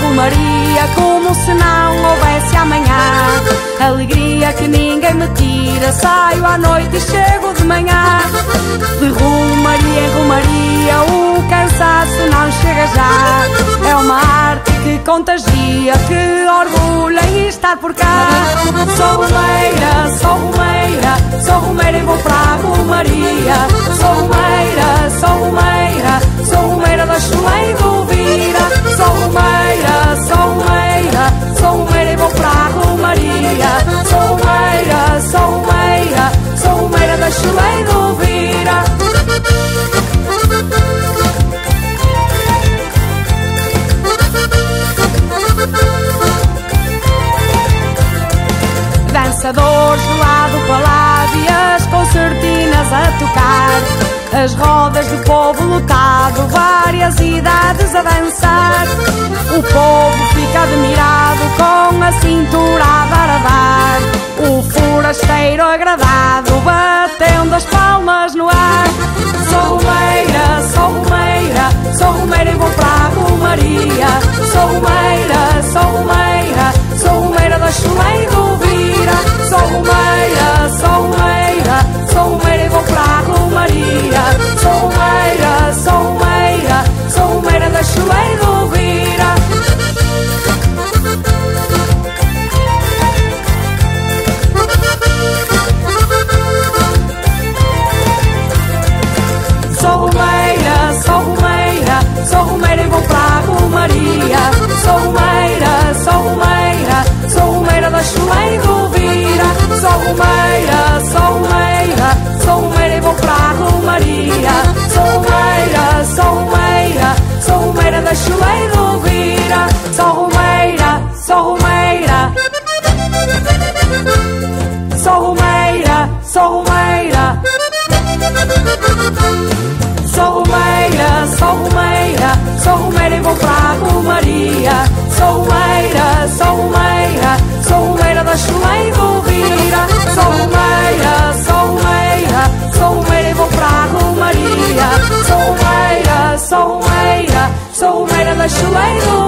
Romaria como se não houvesse amanhã. Alegria que ninguém me tira, saio à noite e chego de manhã. De Romaria em Romaria, o cansaço não chega já. É uma arte que contagia, que orgulha em estar por cá. Sou romeira, sou romeira, sou romeira e vou para Romaria. Dançadores lado lado e as concertinas a tocar. As rodas do povo lotado, várias idades a dançar. O povo fica admirado com a cintura a dar a dar O forasteiro agradado 是外公